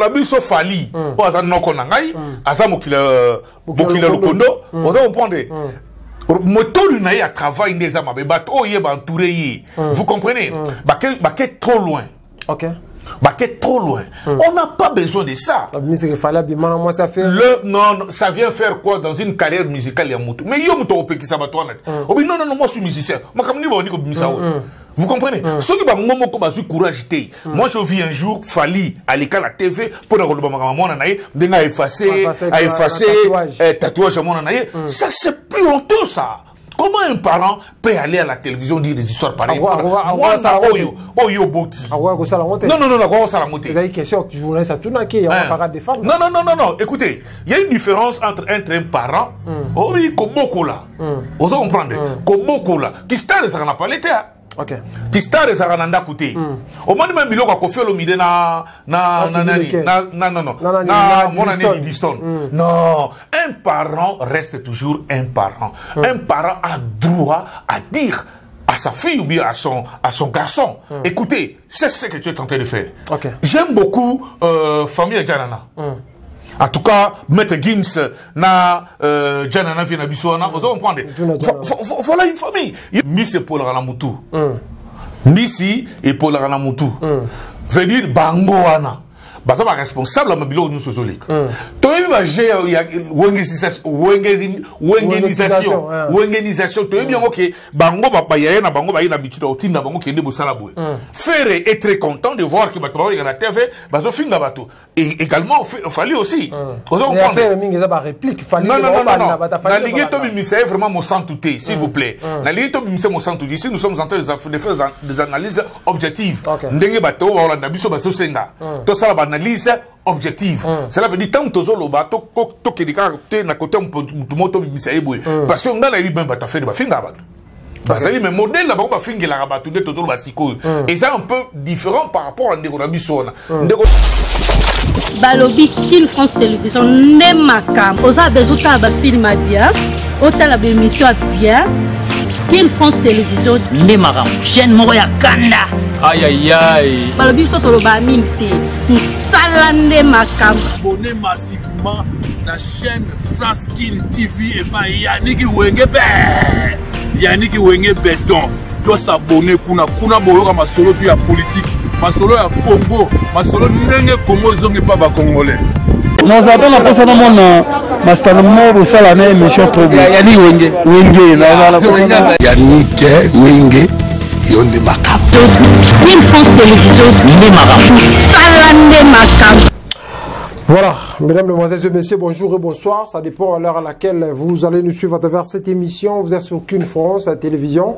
la biso fali. Oyo aza noko na ngai aza mokili ya lokondo oza comprendre motoli na ye ya travail nde eza mabe. Bato oyo ye baentouré ye. Vous comprenez? Bake trop loin. Ok. bake trop loin. On n'a pas besoin de ça. Le non ça vient faire quoi dans une carrière musicale ya mutu mais yo moto opekisa bato wana. Te obi non non non moi je suis musicien. Makambo nini baoni kobimisa oyo vous comprenez soki bango moko bazwi courage te moi je vis un jour fali tv ya mwana na ye ndenge aefase Aefase na- aefase na tatouage. tatouage ya mwana na ye ça c'est plus honteux ça Comment un parent peut aller à la télévision dire des histoires pareilles mwana ça oyo oyo ngo te non non non nakokosala ngo te ezali question journaliste atunaki yango Hein. akaka défendre Non, non, non, non, non. Écoutez, il y a une différence entre un parent, oh oui, koboko là. Vous comprenez? Koboko là. Qui star ça n'a pas l'été. Ok. Qui star ça n'a moins même biloko ko fait le midi na lequel? na na non. Un parent reste toujours un parent. Un parent a droit à dire à sa fille ou bien à son, à son garçon, écoutez, c'est ce que tu es en train de faire. Ok. J'aime beaucoup euh, famille Janana. en tout cas maître gims na euh, jana na vie na biso wana mm. oza comprendre. Voilà une famille. Misi epolaka na motu misi mm. epolaka na motu mm. veut dire bango wana. Baza baresponsable ya mabiloko nyonso ozoleka toyebi baje ya wengenisation Wengenisation, ah. wengenisation. Toyebi yango ke bango ba- bayaye na bango baye na bitude otinda bango kende bosala boye. Fere est très content de voir ke bato baoyeka na tv bazofinga bato. Et également Fe- fali aussi. Oza Mais comprendre affaire mingi eza baréplique fali non, non, non, non, non. batafali nalingi tobimisa ye vraiment mosantu te s'il vous plaît. Nalingi tobimisa mosantu te ici nous sommes en train de fa- de faire des analyses objectives Ok. ndenge bato oyo baolanda biso bazosenga. Tosala baanalyse objective. Cela veut dire ntango tozoloba to- ko- tokende kaka te na tobimisa ye boye. Parce que bazali mais modèle nde tozoloba sikoyo. Eza un peu différent par rapport à ndeko na biso wana ndeko balobi france télévision nde makambo oza bezo otala bafilme ya bien. Otala baémission ya bien kil france télévision? Nde makambo chaîne moko ya kanda. Ayayay balobi biso tolobaa mingi te. Mosala nde makambo. Abonné massivement la chaîne France Kin TV et pas Yannick Wenge be. Yannick Wenge béton to s'abonner kuna kuna boyoka masolo puis ya politique masolo ya Congo masolo ndenge Congo zongi pa ba congolais naza mpe na mposa namona masitano mo bosala na émission yani wenge. Wenge nazala yanike wenge yo nde makambo kil france télévision. Nde makambo mosala nde makambo Voilà, mesdames, mesdemoiselles et messieurs, bonjour et bonsoir. Ça dépend à l'heure à laquelle vous allez nous suivre à travers cette émission. Vous êtes sur Qu'une France, la télévision,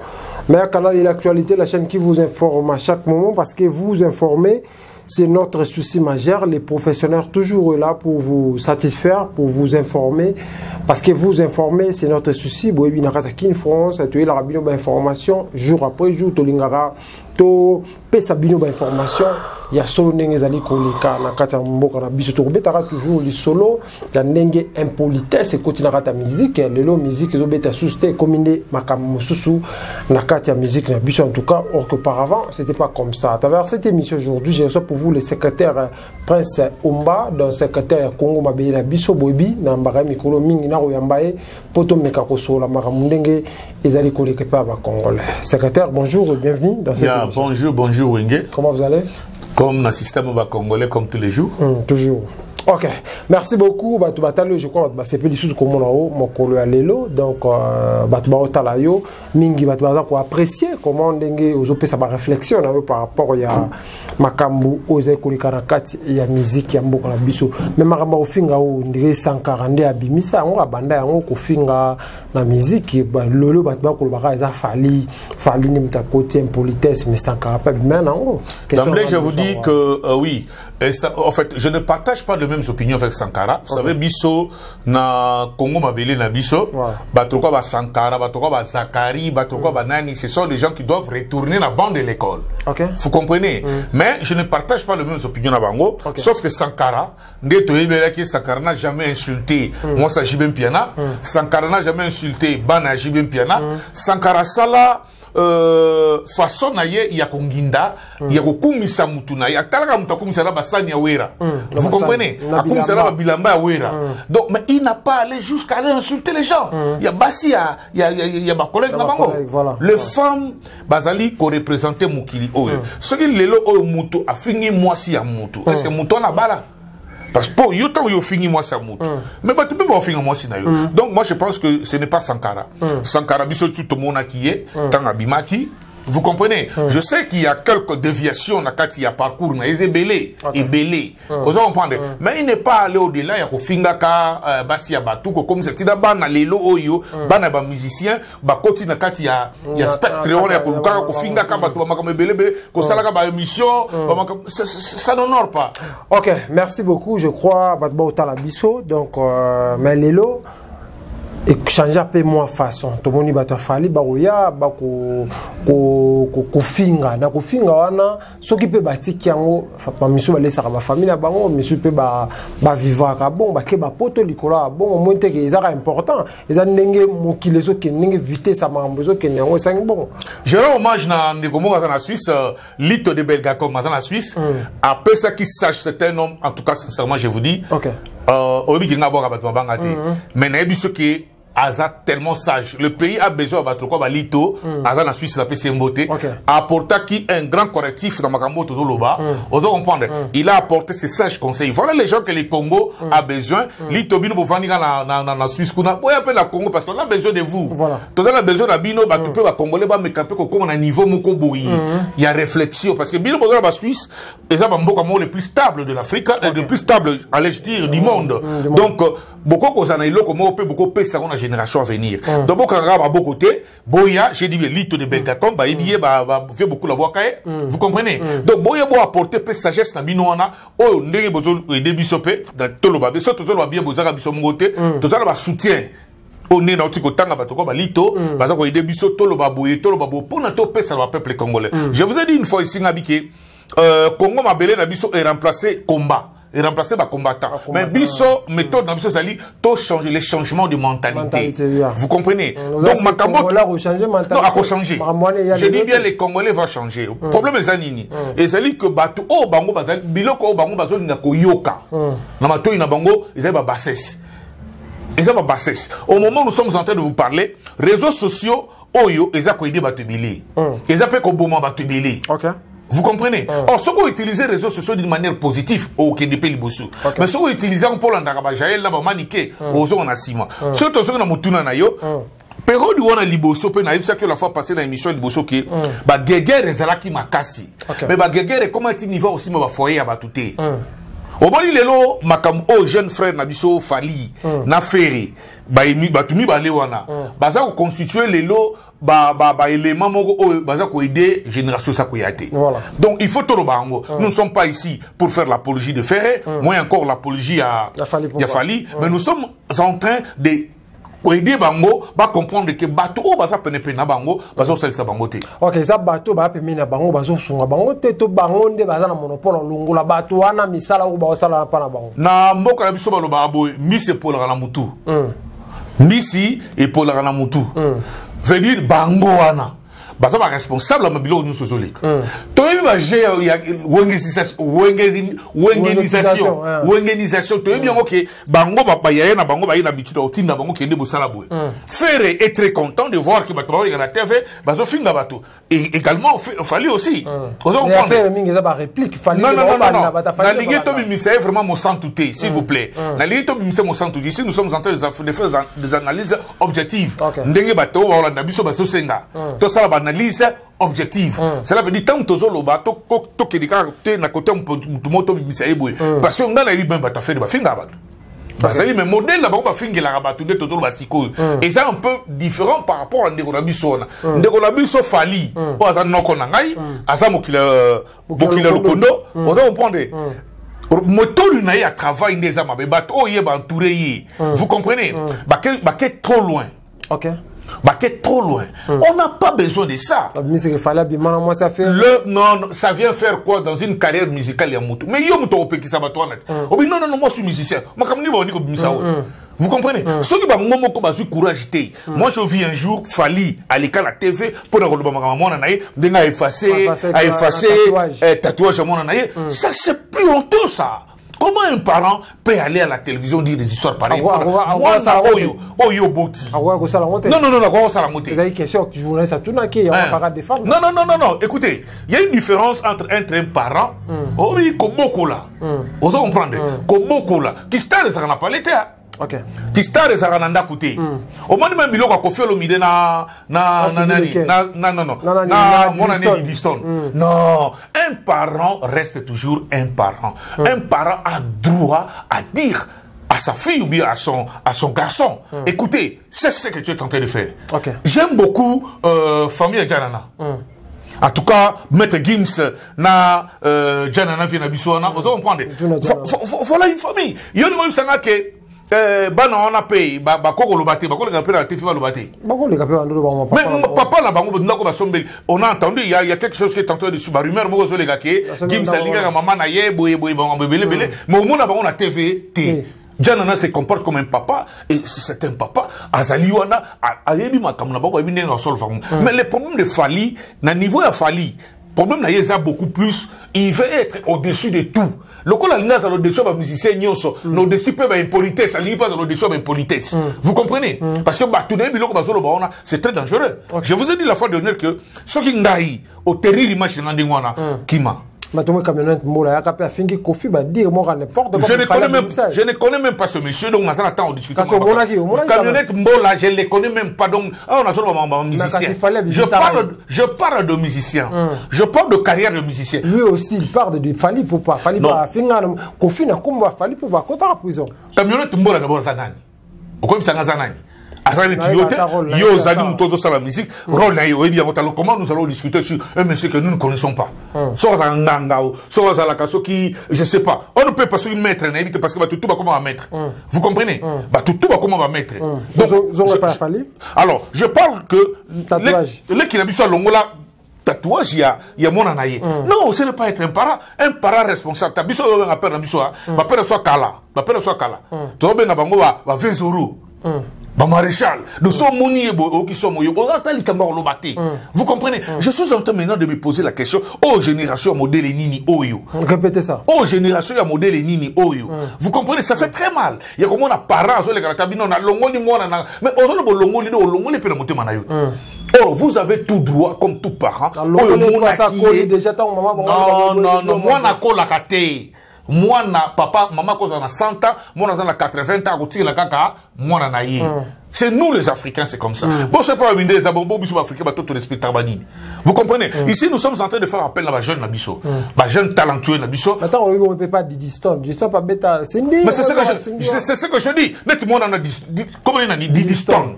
meilleur canal et l'actualité, la chaîne qui vous informe à chaque moment parce que vous informez, c'est notre souci majeur. Les professionnels toujours là pour vous satisfaire, pour vous informer. Parce que vous informer, c'est notre souci. Boyebi Qu'une France, tu es la rabino information jour après jour, tolingara, to pesa bino ba information. Ya solo ndenge ezali koleka na kati ya mboka na biso. Tokobetaka toujours lisolo ya ndenge impolitesse ekoti na kati ya musike lelo musike ezobeta susu te ekomi nde makambo mosusu na kati ya musike na biso. En tout cas or qu'auparavant c'était pas comme ça. À travers cette émission aujourd'hui j'ai reçois pour vous le secrétaire prince omba donc secrétaire congo mabele na biso boyebi na mbaka ya mikolo mingi na koyamba ye mpo tomeka kosola. Makambo ndenge ezali koleka epai ya bacongolais secrétaire bonjour bienvenue dans cette Yeah, bonjour. Bonjour wenge. Comment vous allez? Comme na système ba congolais comme tous les jours. Hum, toujours ok merci beaucoup. Bato batali je crois bato basepeli lisusu komona o mokolo ya lelo. Donc euh, bato baotala yo. Mingi bato baza koapprécie comment ndenge ozopesa baréflexion na yo par rapport ya makambo oyo ezali koleka na kati ya miziki ya mboka na biso. Me makambo ya kofinga oyo ndenge sankara nde abimisa yango abanda yango kofinga na miziki lelo bato bakolobaka eza fali fali nde moto akoti impolitesse mais sankara mpe nango D'emblée, je vous dis que euh, oui. Et ça, en fait, je ne partage pas les mêmes opinions avec Sankara. Vous savez, Bisso, na Congo Mabele, na Bisso, Ouais. Batroko ba Sankara, Batroko ba Zakari, Batroko ba Nani, ce sont des gens qui doivent retourner la bande de l'école. Ok. Vous comprenez? Mais je ne partage pas les mêmes opinions à Bango, sauf que Sankara, Ebelaki, Sankara n'a jamais insulté moi ça Jibem Piana, Sankara n'a jamais insulté Bana Jibem Piana, Sankara Sala, euh, façon na ye ya konginda ya kokumisa mutu na ye. Atalaka mutu akumisa na basani ya wera. Vous basani, comprenez? na akumisa na bilamba. babilamba ya wera. Donc mais il n'a pas allé jusqu'à aller insulter les gens. Ya basi ya, ya, ya, ya bacollègue Ya na bango. voilà. le femme bazali korepresente mokili oyo. Soki lelo oyo mutu afingi mwasi ya mutu est ce que mutu wana bala? Parce que po yo ntango yo ofingi mwasi ya mutu mais bato mpe baofinga mwasi na yo. Donc moi je pense que ce n'est pas sankara. Sankara biso tu tomonaki ye ntango abimaki Vous comprenez Je sais qu'il y a quelques déviations na kati ya parcours na eza ebele ebele oza comprendre mais il n'est pas allé au-delà ya kofingaka euh, basi ya bato kokomisa ntina bana lelo oyo bana ya bamusicien bakoti na kati ya, ya na- spectre na- wana ya na- kolukaka na- kofingaka bato bamakambo ebelebele kosalaka bamakambo ça- n'honore pas. Ok, merci beaucoup. Je crois Batba Otala Bisso. Donc, euh, mais Lelo, echangea mpe mwa façon. Tomoni bato afali bakoya oh, bakofinga na kofinga wana soki mpe batiki yango bamisu balesaka bafamile ya bango misu mpe bavivaka bongo bake bapoto likolo ya bongo moi teke ezaka important. Eza ndenge mokili ezokende ndenge vitese ya makambo ezokende yango esangi bongo jeron hommage na ndeko moko aza na swisse euh, lito de belgacom aza na swisse hmm. apesaki sage certain homme en tout cas sincèrement je vous dis oyebi kenga abwaka bato mabanga te. Hmm. Mais nayebi soki aza tellement sage. Le pays a besoin bato lokola balito. Aza na suisse napesi ye mbote Ok. apportaki un grand correctif na makambo oyo tozoloba ozo comprendre. Il a apporté ses sages conseils. Voilà les gens que le congo a besoin. Lito bino bovandi nga na, na, na, na suisse kuna. Boya mpe na congo parce qu'on a besoin de vous. Voilà. toza na besoin na bino bato mpe bacongolais bameka mpe kokóma na niveau moko boye ya réflexion parce que bino boza na basuisse eza bamboka moko le plus stable de l'afrique et le plus stable allais-je dire du monde. Donc euh, bokoki kozala na eloko moko mpe bokopesa yango na génération à venir. Donc bokanga maboko te boya j'ai dit lito de belgacom bayebi ye bafie beaucoup labwaka ye vous comprenez? Donc boya bo apporter mpe sagesse na bino wana oyo ndenge bozoede biso mpe na toloba biso tozoloba bien bozaka biso moko te toza na basoutien oyo ndenge nauti kotanga bato kwa balito baza koyede biso toloba boye toloba boye mpona topesa na bapeuple congolais. Je vous ai dit une fois ici nga bike euh, congo mabele na biso eremplace combat eremplace bacombattant mais biso méthode na biso ezali tochanger les changements de mentalité. Vous comprenez? Là, donc makambo Congolais rechange mentalité. non wana eya je dis bien les congolais va changer. Problème eza nini. Ezali que bato oyo bango bazali biloko oyo bango bazolinga koyoka. Na matoi na bango ezali babassesse eza babassesse au moment où nous sommes en train de vous parler réseaux sociaux oyo eza koyede bato ebele eza mpe koboma bato ebele Ok. Vous comprenez or soki outilize réseaux sociaux d'une manière positive okende mpe liboso mais soki outilize yango mpo olandaka bajael na bamanike ozonga na nsima soki tozongi na motuna na yo periode wana liboso mpe nayebisaki yo la fois passé na émission ya liboso ke bagegere ezalaki makasi mais bagegere ekoma eti niveau osima bafoyer ya bato te omoni lelo makambo oyo jeune frère na biso fali na fere bato mibale wana baza koconstitue lelo baélément ba, ba élément moko oyo baza koaide génération eza koya te. Voilà. donc il faut toloba yango. Nous ne sommes pas ici pour faire l'apologie de ferre moins encore l'apologie ya, Ya Fally Poupa. ya fali. Mais nous sommes en train de koaide bango bacomprendre ke bato oyo baza penepene na bango bazosalisa bango te. Ok eza bato baya pembeni na bango bazosunga bango te to bango nde baza na monopole olongola bato wana misala oyo baosala mpa na bango. Na mboka na biso balobaka boye mbisi epolaka na mutu. Mbisi epolaka na mutu veut dire bango wana baza baresponsable ya mabiloko nyonso toyebi baje ya wengenisation- wengenisation toyebi yango ke bango ba- bayaya na bango baye na bitu otinda bango kende bosala boye. Fere est très content de voir ke bato baoleka na tv bazofinga bato et également fali aussi. Oza Mais comprendre affaire mingi eza baréplique fali non, non, non, non, non. bata fali nalingi tobimisa ye vraiment mosantu te s'il vous plaît. Nalingi tobimisa mosantu te ici nous sommes en train de faire des- analyses objectives ndenge bato oyo baolanda biso bazosenga tosala baanalyse objective. Cela veut dire ntango tozoloba to- ko- tokende kaka te na kote ya motu moko tobimisa ye boye. Parce que ngai nayebi bien bato afere bafingaka bato. Bazali me modele na bango bafingelaka bato nde tozoloba sikoyo. Eza un peu différent par rapport na ndeko na biso fali. Noko na ngai. Aza mokili ya lokondo oza comprendre? Motoli na ye ya travail nde eza mabe. Bato oyo ye baentoure ye. Vous comprenez? Bake trop loin ok bake trop loin. On n'a pas besoin de ça. Le non non, ça vient faire quoi dans une carrière musicale mais yo okopekisa bato wana te obi non non non moi je suis musicien. Nini baoni kobimisa oyo Vous comprenez? Ceux qui moko bazui courage. Moi je vis un jour Fali alika la TV pour mwana na ye ndenga effacer Effacer a effacer tatouage. na ye. Ça c'est plus honteux ça. Comment un parent peut aller à la télévision dire des histoires pareilles? Non non non non Non, non, non, non, non. Écoutez, il y a une différence entre entre un parent. Oh oui, Koboko là. Vous comprenez? Koboko là. Qui ça n'a pas l'été. Ok. Qui star ça n'a pas coûté. Au moins même biloko ko fait le midi na na Ah, na c'est nani? lequel na na non non. Un parent reste toujours un parent. Un parent a droit à dire à sa fille ou bien à son, à son garçon, écoutez, c'est ce que tu es en train de faire. Ok. J'aime beaucoup euh, famille Janana. En tout cas, Maître Gims na euh, Janana vient à Bissouana, vous comprenez Voilà une famille. Il y a une famille. Euh, bana on a payé, ba ba koko lobate, ba koko le la TV lobate. bakoleka mpe bandolo bango Mais papa mon papa là bango ndako ba sombeli. On a entendu il y a, il y a quelque chose qui est en train de suba rumeur moko que sombeli Gims ndako alinga wana. maman na ye boye boye bango bele bele. Mais au monde bango na TV Te. T. Janana se comporte comme un papa et c'est un papa azali wana a- ayebi makambo na bango ayebi ndenge asolve yango mais le problème de Fali na niveau ya Fali problème na ye eza beaucoup plus il veut être au-dessus de tout lokola alingi azala au-dessus ya bamusicien nyonso na au-dessus mpe baimpolitesse alingi mpe azala au-dessus ya baimpolitesse. Vous comprenez? Parce que bato na ye biloko bazoloba wana c'est très dangereux. Je vous ai dit la fois dernière que soki ngai oterrir image na ndenge wana kima camionnette kofi ya n'importe Je ne, connais même, je ne connais même pas ce monsieur, donc on a temps de discuter. Camionnette Mbola, je ne les connais même pas, donc ah, on a seulement un musicien. Je parle, je parle de musicien. Je parle de carrière de musicien. lui aussi il parle de fali mpo pa fali Non. pa afinga na kofi na ya fali mpo bakotaka prison Camionnette d'abord Zanani. Comme ça, Zanani. Azali neti yo te yo ozali moto ozosala musique rôle na ye oyebi yango talo. Comment nous allons discuter sur un monsieur que nous ne connaissons pas? Soki azala nganga o soki azalaka soki je sais pas. On ne peut pas soki maître nayebi te parce que bato tu bakoma bamaître vous comprenez? Bato tu bakoma bamaître alors je parle que leki na biso alongola tatouage ya ya mwana na ye non ce n'est pas être un parent. Un parent responsable. Ta biso oyo benga père na biso bapère so akala bapère so akala tozobenga bango ba ba vezoro bamaréchal de so omoni ye boye oyoki somo yo ozata likambo ya koloba te vous comprenez je suis en train maintenant de me poser la question oyo génération ya modele nini oyo répétez ça. Oyo génération ya modele nini oyo vous comprenez ça fait très mal. Ya komona parent azolekana ta bino nalongoli mwana na mais ozoloba olongoli nde olongoli mpe na motema na yo or vous avez tout droit comme tout parent alongoli mwasi omonaki akoli ye déjà non non non mwana akolaka te mwana papa mama akozala na 100 ans mwana aza na 80 ans akotikela kaka mwana na ye mm. C'est nous les Africains, c'est comme ça. Mm. Bon, c'est pas les Africains, tout respect Tarbanini. Vous comprenez mm. Ici, nous sommes en train de faire appel à ma jeune Nabisso. Ma mm. jeune talentueux Nabisso. Attends, on ne peut pas dire Diston. Diston, pas bêta. C'est Mais c'est ce que euh, je, c'est ce que je dis. Mettez-moi dans Comment il a dit Diston.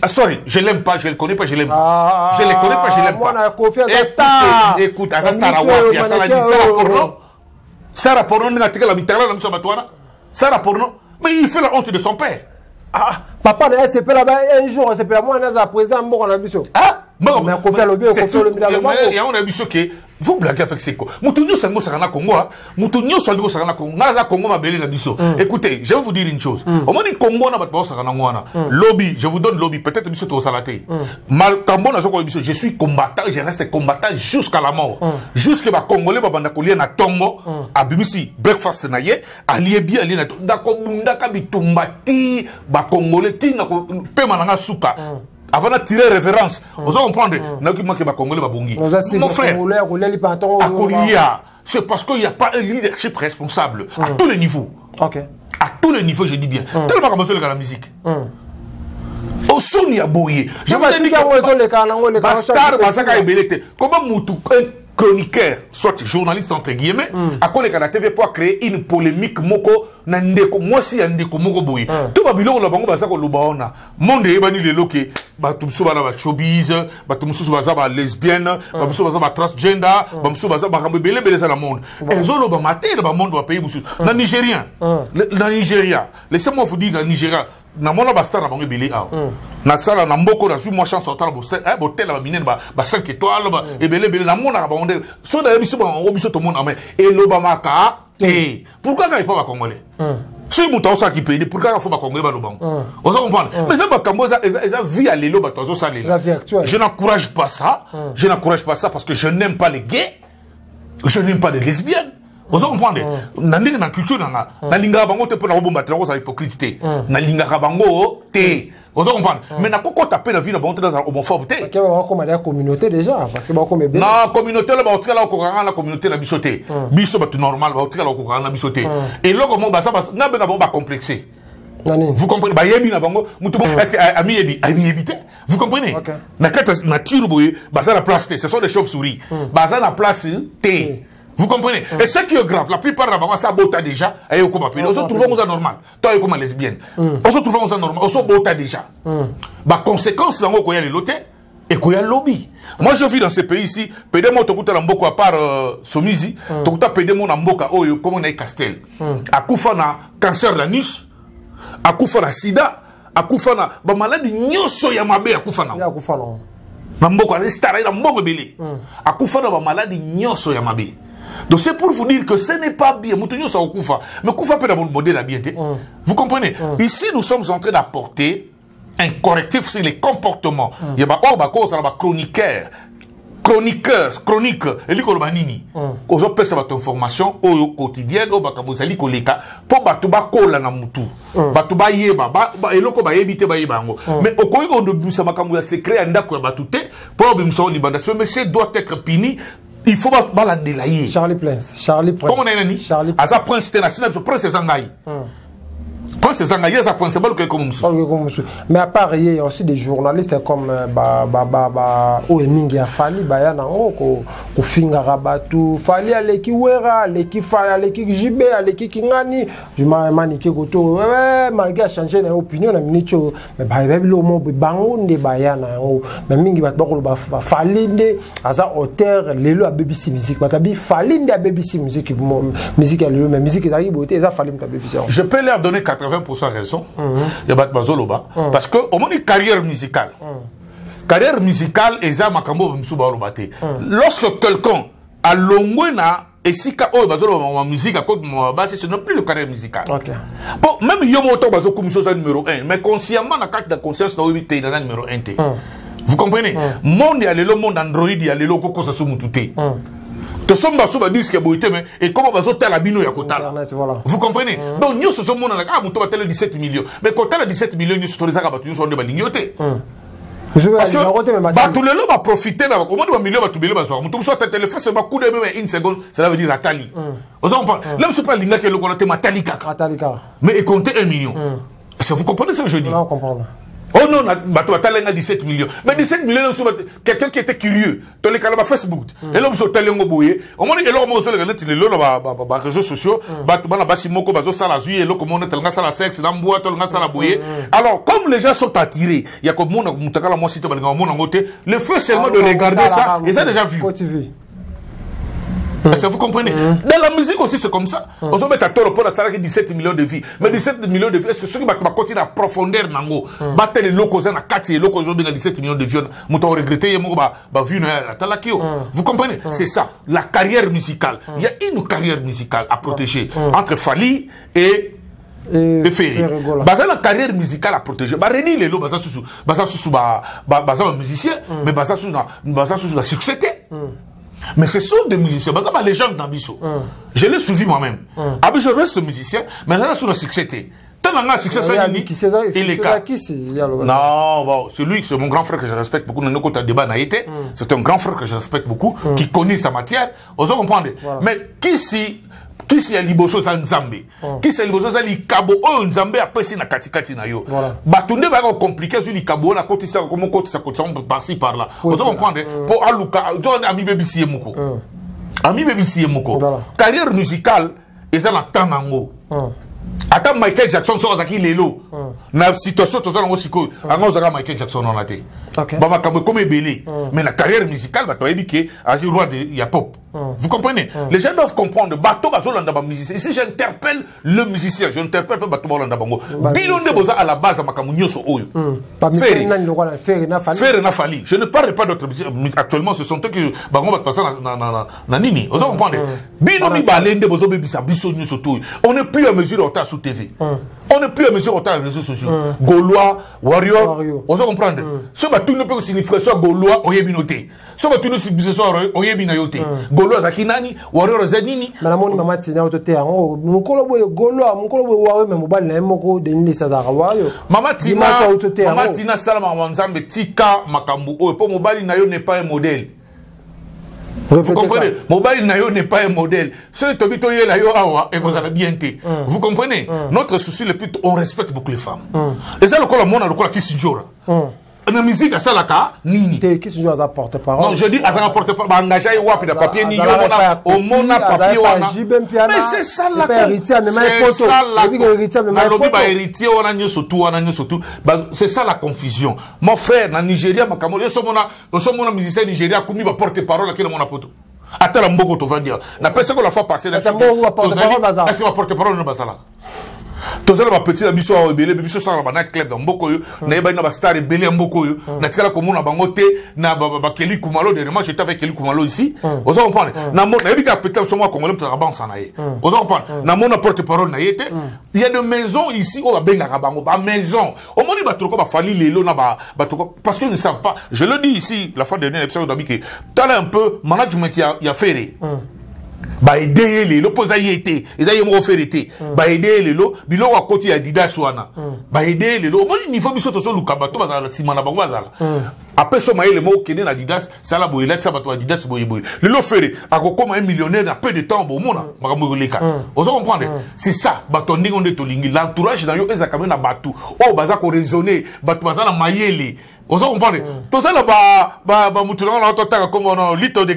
Ah, sorry, je l'aime pas, je le connais pas, je l'aime pas. Ah, je le connais pas, je l'aime pas. Écoute, écoute, Azastarawa, Yassala, Nisala, Corno. ça rapport non nga tikala mitala na miso batwana ça rapport non mais il fait la honte de son père. Ah papa na SCP là bas un jour SCP moi na za président mboko na biso ah bon, Mais Kofi alobi, c'est Kofi tout. alobi na Mais- loboko. mais yango na biso ke vous blaguez avec ces co moto nyonso alingi osaka na congo ah. moto nyonso alingi osaka na congo ngai aza congo mabele na biso écoutez je vais vous dire une chose. Omoni congo wana bato baosaka nango wana lobby je vous donne lobby. Peut-être biso tozosala te makambo nazokoya biso je suis combattant je reste combattant jusqu'à la mort. Jusque bacongolais babanda kolia na ntongo abimisi breakfast na ye alie bi alie na to- ndakobundaka bitumba ti bacongolais ti na kopema nanga suka avant na tirer référence ozo comprendre nayoki make bacongolais babongi oza mon frère akolia c'est parce qu'il n'y a pas un leadership responsable à tous les niveaux. Ok. À tous les niveaux je dis bien. Tellement comme ça la musique. Osoni ya boye. Bastar bazaka ebele te comment mutu un chroniqueur soit journaliste entre guillemets akoleka na tv po acréer une polémique moko na ndeko mwasi ya ndeko moko boye. To babiloko na bango baza koloba wana monde eyebani lelo ke bato mosusu baza bashowbiz bato mosusu baza balesbienne bamosusu baza batransgender bamosusu baza makambo ebele ebele eza na monde. Ezolobama te na bamonde bapays mosusu. Na nigérien Le- na nigeria laissez-moi vous dire na nigeria namona bastar na bango ebele awa. Nasala na mboko nazwi mwa chance otala botela baminene ba 5 étoile ba- ebele ebele. Namonaka bango nde so nayebi biso bango biso tomona me elobamaka te pourquoi kaka epa bacongolais soki moto aosalaki pede pour kaka fo bakongole balobango oza comprendre mais eza makambo eza- vie ya lelo bato La azosalela vie actuelle. je n'encourage pas ça. Je n'encourage pas ça parce que je n'aime pas les gays. Je n'aime pas les lesbiennes oza comprendre na ndenge na culture nanga nalingaka bango te mpo na kobomba te nakozala hypocrite te. Nalingaka bango te. Oza comprendre mais nakokɔta mpe na vie na bango te nazala homophobe te. Ke bakoma ya communauté déjà parce que bakoma ebele na communauté oyo baotikala okokanga na communauté na biso te. Biso bato normal baotikala okokanga na biso te. Eloko mo baza bas- nga benga bango bacomplexe na nini vous comprenez? Bayebi na bango mutu mo est ce que ami yebi ami yebi te? Vous comprenez? Ok. na kati ya nature boye baza na place te. Ce sont des chauves souris baza na place te Vous comprenez ouais. Et ce qui est grave, la plupart des gens, ça bota déjà, et ils comme appelé. On se trouve ça normal. Toi, ils comme lesbienne. Mm. On se trouve ça normal. On se bota déjà. Mm. Bah, conséquence, c'est qu'on y a les lotés et qu'on y a lobby. Moi, je vis dans ces pays ici. Pédémo, tu as l'amboka à part euh, Somizi. Mm. Tu as pédémo l'amboka, oh, comme on a Castel. À Koufa, na cancer d'anus. À Koufa, na sida. À Koufa, na bah, maladie, nyoso ya mabe à Koufa. À Koufa, non. Na mboko, à staraï, na mboko belé. À Koufa, na bah, maladie, nyoso ya mabe. Donc c'est pour vous dire que ce n'est pas bien. Moto nyonso akokufa mais kufa mpe na modèle ya bien te vous comprenez? Ici nous sommes en train d'apporter un correctif sur les comportements. Ya baoyo bakozala bachroniqueur chroniqueur. Chronique. Eli koloba nini? Ozopesa bato information oyo quotidienne oyo makambo ezali koleka. Mpo bato bakola na mutu. Bato bayeba ba- ba- eloko bayebi te bayeba yango. Mais okoki kondobimisa makambo ya secret ya ndako ya bato te. Mpo obimisa yango libanda. Ce monsieur doit être puni il faut ba- balandela ye. Charlie prince charlie prince. Kombo na ye nani? Charlie aza prince te na sina biso prince eza ngai france ezanga ye aza principal okoki komo mosusu mais à part ye ya aussi des journalistes comme euh, oyo oh, mingi ya fali baya nango oh, kofingaka bato fali aleki wera aleki fali aleki jibe aleki kingani manike koto malgré achange na ye opinion na miniti oyo oh, mais bayeba biloko mo bango nde baya na yango mais mingi bato bakoloba fali nde aza auteur lelo abebisi musique. Bato abi fali nde abebisi musique musique ya lelo mais musique ezalaki boye te eza fali moto abebisi yango je peux leur donner 80 raison. Ya bato bazoloba parce que omoni carrière musicale. Carrière musicale eza makambo mosusu baoloba te lorsque quelqu'un alongwe na esika oyo bazoloba ma musique basi ce n'est plus le carrière musicale. OK. po même yo moko ntango bazokomisa oza numéro 1 mais consciemment na kati na conscience na oyebi te naza numéro 1 te vous comprenez? Monde ya lelo monde android ya lelo okokosa so mutu te tosombi baso badiske boye te me ekoma bazotala bino ya kotala. Vous comprenez? Donc nyonso ozomonana ah moto batala 17 millions. Mais kotala 17 millions nyonso tolezaka bato nyonso nde balingi yo te. Parce que bato lelo baprofite na omoni bamilio bato bele bazwaka. Moto mosu atatele fese bakuda meme une seconde cela veut dire atali oza comprendre? Là mosu mpe alingaki eloko wana te matali kaka. Mais ecompte 1 million. Est-ce que vous comprenez ce que je dis? Oh non, bato batalenga 17 millions. Mais 17 millions, quelqu'un qui était curieux. Tu les calmes Facebook. Et là, vous êtes allé en boye. On m'a dit, et là, on m'a dit, les bah, bah, bah, réseaux sociaux, tu et comme on est allé sala sexe, tu vas sala boye. Alors, comme les gens sont attirés, il y a comme mon, tu mon côté, le fait seulement de regarder ça, et ça déjà vu. TV. Est-ce que vous comprenez Dans la musique aussi, c'est comme ça. On se met à tort pour la salaire 17 millions de vies. Mais 17 millions de vies, que ceux qui vont continuer à profondeur nango Battre les locaux, na kati les locaux, ont 17 millions de vies. Mouton regretté, y'a ba ba vu. Vous comprenez? C'est ça. La carrière musicale. Il y a une carrière musicale à protéger entre Fali et Et et Ferry. Baza na carrière musicale à protéger bareni lelo baza susu baza susu ba ba- baza ba musicien mais baza na baza susu na succès mais ce sont des musiciens. Baza ba légende na biso. Je l'ai suivi moi-même. Abi je reste musicien mais baza susu na succès nga succès il est cas. Non. bon, c'est lui, c'est mon grand frère que je respecte beaucoup. Nous un débat n'a été. C'est un grand frère que je respecte beaucoup, qui connaît sa matière. Vous comprendre. Mais qui si qui si liboso za nzambe. Qui si liboso za likabo oyo nzambe apesi na katikati na yo. Voilà. bato nde bayaka komplike zwi likabo wana akotisaka komo kotisa kotisa parci par là. Ozo comprendre mpo aluka zo amibebisi ye moko. Amibebisi ye moko. Voilà. carrière musicale eza na temps nango ata michael jackson soki azalaki lelo. Na situation toza nango sikoyo. Anga ozalaka michael jackson wana te. Ok. bamakambo ekomi ebele. Mais na carrière musicale bato bayebi ke azalaki roi de- ya pop Vous comprenez? Les gens doivent comprendre. Bato bazolanda ba musicien. Ici, j'interpelle le musicien. Je n'interpelle pas Bato bazolanda bango. Ba Bino nde boza à la base makambo nyonso oyo. Lokola? Feri na fali? Je ne parle pas d'autres musiciens. Actuellement, ce sont eux qui bango bat passer na nini? Vous comprenez Bino mi balende bozo bebisa biso. On n'est plus à mesure de retard sur TV. On n'est plus à mesure sur les réseaux sociaux. Gaulois, Warrior. Warrior. Vous comprendre So ba tunu pe signification Gaulois oyebi no te. So ba tunu signification oyebi na yo te. Gaulois za kinani, Warrior za nini me namoni mama tina oto te yango mokolo boye goloa mokolo boye wawe me mobali na ye moko denilisa azalaka wayo Mama Tina, Mama yango Tina salama wa nzambe tika makambo oyo po mobali na yo n'est pas un modèle. Vous comprenez. Mobile Nayo n'est pas un modèle. Ce Tobito Nayo Awa et vous avez bien été. Vous comprenez Notre souci le plus, on respecte beaucoup les femmes. Et ça, le col, mon, le col, qui s'y La musique, nini? parole Non, je dis, wapi, na papier, papier, azalaka wana. Jibe Mpiana, Mais c'est ça, la epe héritier, amema ye poto. C'est ça, la Ebi ke héritier, amema ye Nalobi, poto. ba héritier, wana, nyo, surtout, wana, nyo, surtout. Bah, C'est ça la confusion. Mon frère, na Nigeria, ma Cameroun, yo, so mona, yo, so mona, musicien Nigeria, kumi, ba porte parole, akela, mona, poto. atala mboko tovandi na pesa ko la fois passé Ata mboko ba porte-parole bazala. est-ce que ba porte-parole na bazala? Tozala bapeti na biso awa ebele biso osala na banight club na mboka oyo nayebani na bastar ebele ya mboka oyo natikala komona bango te na ba- ba- bakeli kumalo dernièrement j'étais avec keli kumalo ici. Oza comprendre? Nayebi kaka peta biso mwa congolais mutaka bansa na ye. Oza comprendre? Namona porte parole na ye te. Il y a de maisons ici oyo babengaka bango bamaison omoni bato loko bafali lelo na ba- bato parce qu'ils ne savent pas. Je le dis ici la fois dernière épisode dabi ke tala un peu management ya fere baede ye lelo mpo eza ye te eza ye moko fere te baede ye lelo biloko akoti ya didas wana. Baede ye lelo omoni niveau biso tozoluka bato bazala na nsima na bango bazala. Apesa mayele moko okende na didas sala boye lakisa bato ya didas boyeboye lelo fere akokóma ye millionnaire na peu de temps bomona makambo ekoleka. Oza comprendre? C'est ça bato ndenge nde tolingi. L'entourage na yo ezalaka me na bato. Oyo baza koraisonne bato baza na mayele oza comprendre toza na ba- ba- bamutu nango na totaka kombo na lito de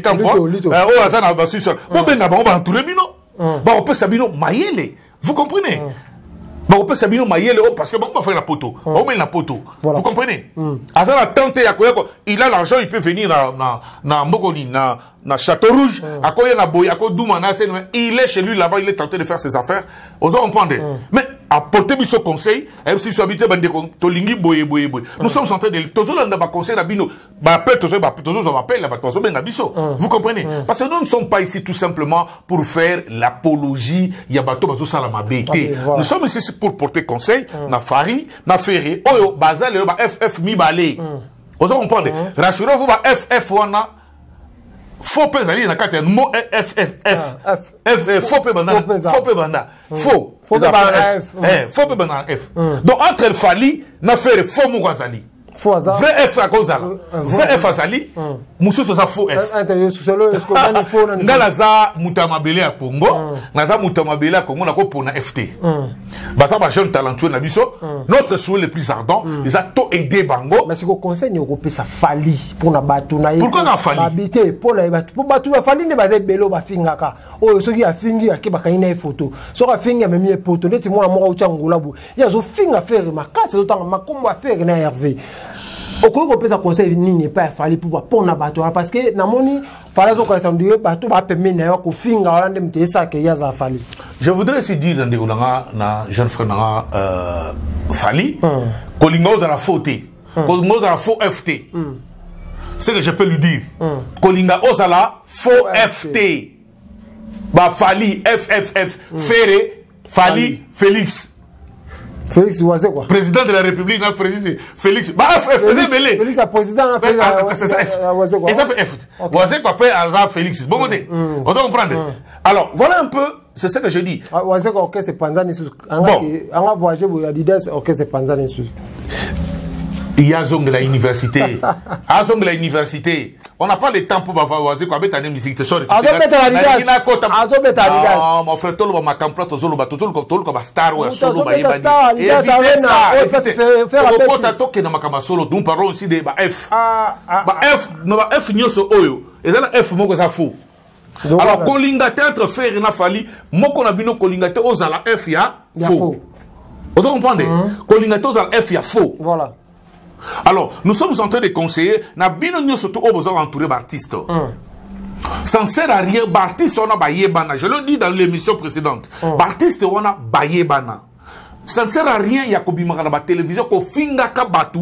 Lito. Eh, oyo aza na basuisse bobenga bango baentoure bino. Bakopesa bino mayele. Vous comprenez? Bakopesa bino mayele oyo parce que bango bafai na poto. Baomeli na poto. Vous comprenez? Aza na tente ya koya ko- il a l'argent il peut venir na, na, na mboko nini na, na château rouge. Akoya na boye akoduma na sene il est chez lui là-bas il est tenté de faire ses affaires. Oza comprendre mais apporter biso conseil. Ayebisi biso abite bandeko tolingi boye boye boye nous sommes en train de tozolanda baconseil na bino. Bappel tozozwa bappel na bato bazobenga biso. Vous comprenez? Parce que nous ne sommes pas ici tout simplement pour faire l'apologie ya bato bazosala mabe te voilà. nous sommes ici pour porter conseil na fari na fere oyo baza lelo ba ff mibale oza comprendre rassurez vous ba ff wana faux mpe ezali na kati ya mo fff faux mpe faux mpe banda hmm. faux faux. Mpe banda f. Eh, hmm. Donc entre fali na fere faux moko azali vrai f akozala Euh, vrai f. Azali mosusu aza faux f. Interview solo esko nani fo nani nga naza moto ya mabele ya congo naza moto ya mabele ya congo nakopona ft baza bajeune talentueux na biso. Notre souhait le plus ardent eza to aide bango. Mais siko conseil ni okopesa fali mpona bato na ye Pourquoi na fali? te mpona bato bato bafali nde baza ebele oyo bafingaka. Oyo soki afingi ake bakangi na ye foto soki afingi amemi ye poto neti mwana moko auti angula boye ye azofinga fere makasi azotanga makombo ya fere na herve okoki kopesa conseil nini epai ya fali mpo bapona bato wana parce que namoni fali azokolesa ndie bato bapembeni na ye kofinga wana nde moto esaka ye aza fali je voudrais aussi dire na ndeko nanga na jeune frère nanga euh, fali kolinga ozala faux te kolinga ozala faux f te ce que je peux lui dire kolinga ozala faux f te bafali fff fere fali félix félix waze quoi président de la république na félix félix ba f f eza ebele félix ya président Mais, félix ah, ya- c'est ça, F. waze quoi Et ça peut F. Voisin quoi, peut aza Félix. Bon côté. On doit comprendre. Alors, voilà un peu, c'est ce que je dis. Ah, waze kwa orchestre panzani anga Bon. ki- anga voyage boye adidas orchestre panzani susu Il y a zone de la université. À zone de la université. On n'a pas le temps pour avoir voisin quoi, bête en musique. Sorry. Azo beta la Adidas. Azo beta la Adidas. Non, mon frère, tolo ba makampla tozolo ba tozolo ko tolo ko ba star wa solo ba beta yebani. Évitez ça. Oh, évitez. faire- faire- faire la Toko bête. kota toke na makamba solo. Nous parlons aussi de ba F. Ah, ah, Ba F, no ba F nyoso oyo. Eza na F moko za faux. Donc, alors kolinga te entre frère na fali moko na bino kolinga te ozala f ya Ya faux oza comprendre kolinga te ozala f ya faux voilà alors nous sommes en train de conseiller na bino nyonso to oyo boza entouré baartiste ça ne sert à rien baartiste wana bayebana. Je le dis dans l'émission précédente. Baartiste wana bayebana. Ça ne sert à rien ya kobimaka na batelevizio kofingaka bato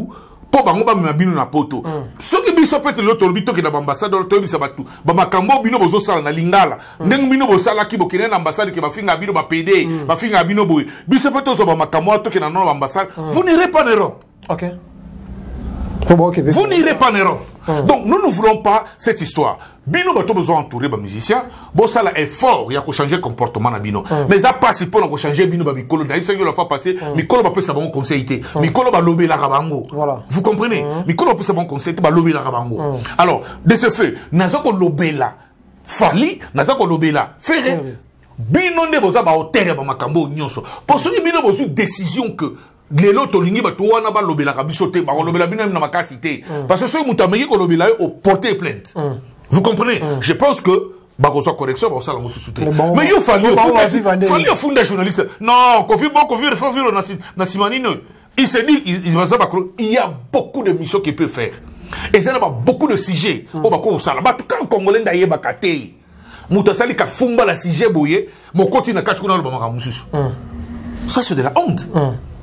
mpo bango bamema bino na poto. Soki biso mpe lelo tolobi tokenda baambasade wana toyebisa bato bamakambo oyo bino bozosala na lingala. Ndenge bino bosalaki bokende na ambasade ke bafingaka bino bapd bafingaka bino boye. Biso mpe tozwa bamakambo wana tokenda nano baambasade vous n'irez pas en europe. Ok. Pour vous n'irez pas en Europe. Donc, nous ne voulons pas cette histoire. Bino bato besoin entourer ba musicien, bo ça là effort, il y a changer comportement na bino. Mais ça passe pour na changer bino mikolo. Na yebisa la fois passé, mikolo ba pesa bon conseil. Mikolo ba lobé la rabango. Voilà. Vous comprenez? Mikolo ba pesa bon conseil té ba lobé la rabango. Alors, de ce fait, naza ko lobé là. Fali, naza ko lobé là. Ferré. bino nde boza bahotere ya bamakambo nyonso mpo soki bino bozwi décision que lelo tolingi bato wana balobelaka biso te bakolobela bino na makasi te. Parce que soki moto ameki kolobela ye oporte plainte. Vous comprenez? Je pense que bakozwa correction bakosala mosusu te. Mais yo fali ofunda- journaliste. Non kofi bo kofi refafiro na si- na nsima nini. Oyo il se dit il y a beaucoup de missions qu'il peut faire. Eza na ba beaucoup de sujets oyo bakosala bato kan congolais nde ayebaka te moto asali kafumba la sujet boye mokoti na kati kuna aloba makambo mosusu ça c'est de la honte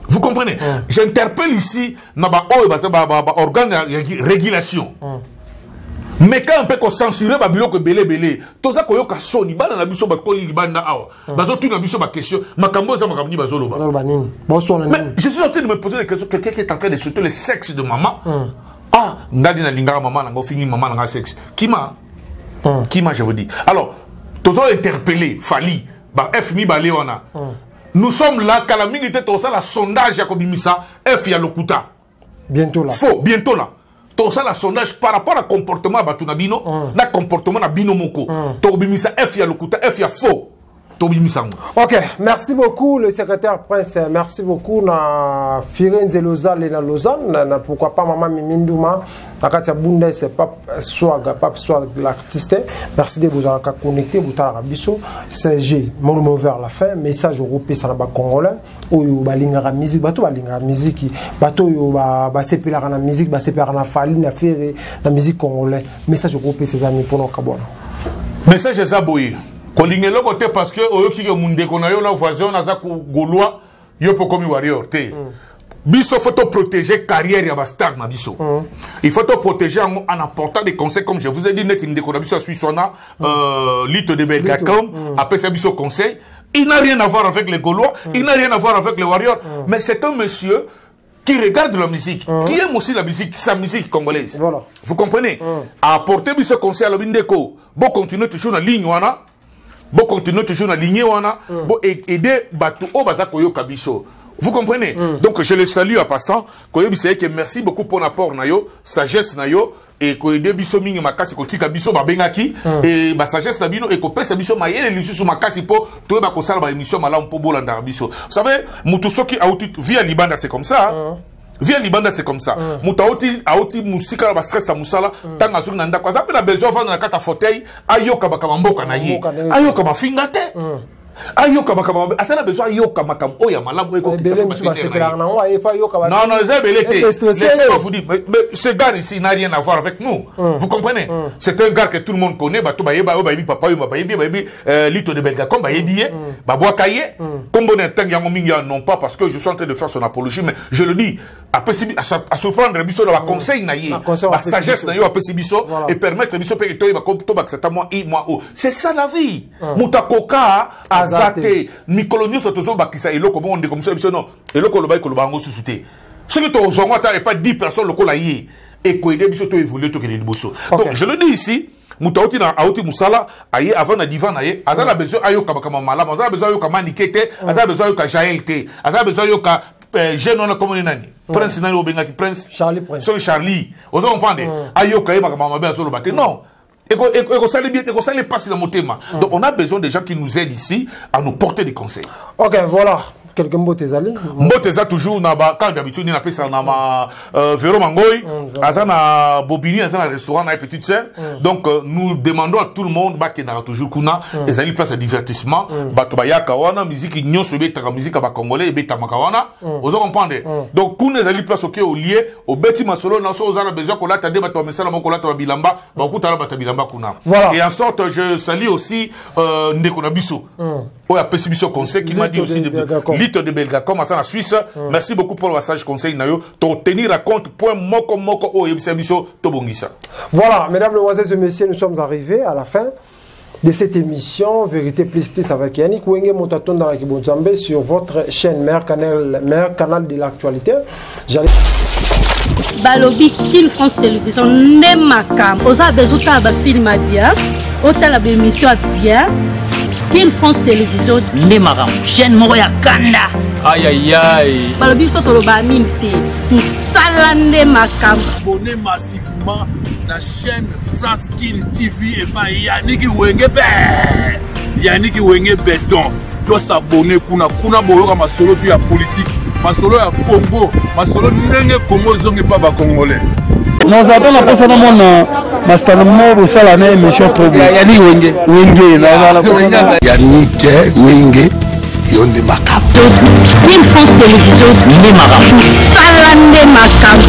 Vous comprenez mm. J'interpelle ici naba oyo ba ba ba organe de régulation. Mm. Mais quand on peut censurer ba biloko belé belé, toza koyoka soni bana na biso ba koli libanda awa. Mm. Bazo tuna biso ba question, makambo za makambo ni bazo loba. Mais je suis en train de me poser des questions quelqu'un qui est en train de sauter le sexe de maman. Mm. Ah, ngadi na lingara maman nango fini maman nanga sexe. Kima mm. Kima je vous dis. Alors, toza interpellé Fali, ba FMI balé wana. Mm. Nous sommes là kala mingi te tosala sondage ya kobimisa f ya lokuta. Bientôt là. faux bientôt là. Tosala sondage par rapport à comportement ya bato na bino na comportement na bino moko. Tokobimisa f ya lokuta f ya faux Ok, merci beaucoup le secrétaire Prince, merci beaucoup na Firenze Lausanne et na Lausanne, na, na pourquoi pas Maman Miminduma, na Katia Bundes, c'est pas swag, pas swag l'artiste. Merci de vous avoir connecté, vous avez biso, c'est G, mon mot vers la fin, message européen ça ba congolais, oyo balingaka musique, bato balingaka musique, bato yo ba ba sepelaka na musique, ba sepelaka na fali na fere na musique congolais, message européen ces amis pour nos kabona. message eza boye kolinga eloko te parce que oyoki ke mundeko na yo na voisin oyo aza golwa yo mpe okomi warrior te. Biso faut toprotéger carrière ya bastar na biso. Il faut toprotéger yango en apportant des conseils comme je vous ai dit neti ndeko na biso ya suisse wana euh, lito de belgacom apesa biso conseil. Il n'a rien à voir avec les gaulois il n'a rien à voir avec les warriors. Mais c'est un monsieur qui regarde la musique, qui aime aussi la musique, sa musique congolaise. Voilà. Vous comprenez? À apporter ce conseil à l'Obindeko, bon continuer toujours dans la ligne wana, bon continuer toujours dans la ligne wana, bon aider Batou au Baza Koyoka biso. Vous comprenez? Donc je le salue en passant. Que merci beaucoup pour l'apport na yo, sagesse na yo et ko aider biso mingi makasi kotika biso babengaki et ba sagesse na bino et ko pesa biso mayele lisusu makasi po to ba kosala ba émission malamu po bolanda biso. Vous savez, mutu soki auti via libanda c'est comme ça. hein. Via libanda c'est comme ça. Moto auti auti musika na bastress ya mosala ntango azoki na ndako. Aza mpe na besoin avanda na kati ya fauteuil ayoka makambo ya mboka na ye. Ayoka bafinga te ata na besoin ayoka makambo. Oyo ya malamu oyo Ebele na ye. Eh, Laissez-moi eh. vous dire, ce gars ici n'a rien à voir avec nous. Vous comprenez? C'est un gars que tout le monde connaît. Bato Bayeba, Bayebi, Papa, Bayebi, Bayebi, Bayebi, euh, Lito de Belga, comme Bayebi, Babwa Kaye, comme bon temps, Yango Minga, non pas parce que je suis en train de faire son apologie, mais je le dis, après, si- à se- à se prendre, naïe, Na conseil, la apesi sagesse, biso. naïe, après, si Bisso, Voilà. et permettre c'est i, oh. Ça la vie. Azate. Azate, mikolo nyonso tozobakisa eloko bongo ndeko mosusu biso non. Eloko olobai koloba yango susu te. Soki tozongo ata epa 10 personnes lokola ye ekoede biso to évolue tokende liboso. Donc je le dis ici moto auti na auti mosala aye avant na divan na ye aza na besoin ayoka makambo ya malamu aza na besoin ayoka manike te aza na besoin ayoka jael te aza na besoin ayoka jeune wana komoni nani prince nani obengaki prince. Charlie Prince. soki charlie oza comprendre? Ayoka ye makambo ya mabe azoloba te. Non eko- ekosali bien ekosali mpasi na motema donc on a besoin des gens qui nous aident ici à nous porter des conseils. Ok, voilà. Quelque mbote ezali mbote eza toujours na ba quand d'habitude na pesa na ma euh, Véro Mangoy aza na Bobini aza na restaurant na petite sœur donc euh, nous demandons à tout le monde ba kendaka toujours kuna ezali place de divertissement. Bato bayaka wana musique nyonso ebetaka musique ya bakongolais ebetamaka wana. Ozo comprendre? Donc kuna ezali place oke olie obeti masolo na so oza na besoin kolata nde bato bamesala moko kolata babilamba bakutana bato ya bilamba kuna. Et en sorte je salue aussi euh, ndeko na biso. Oyo apesi biso conseil qui m'a dit aussi de de Belgacom aza na Suisse. Merci beaucoup pour le passage conseil na yo to tenir à compte point moko moko oyo yebisa biso tobongisa. Voilà, mesdames, mesdemoiselles et messieurs, nous sommes arrivés à la fin de cette émission. Vérité Plus Plus avec Yannick Wenge Motaton dans la Kibonzambe sur votre chaîne mère canal, mère canal de l'actualité. J'allais balobi kil france télévision nde makambo oza bezo otala bafilme ya bien otala baémission ya bien kil france télévision nde makambo chaîne moko ya kanda. Ayayay balobi biso tolobaa mingi te. Tosala nde makambo. Abonné massivement na chaîne Fraskin TV epai yaniki wenge be. Yaniki wenge beton tosabone kuna kuna boyoka masolo mpe ya politike masolo ya congo masolo ndenge congo ezongi mpa bakongolais nazala mpe na mposa namona masitano mo bosala na émission yani wenge. Mposa yanike wenge yo nde makambo kil france télévision nde makambo tosala nde makambo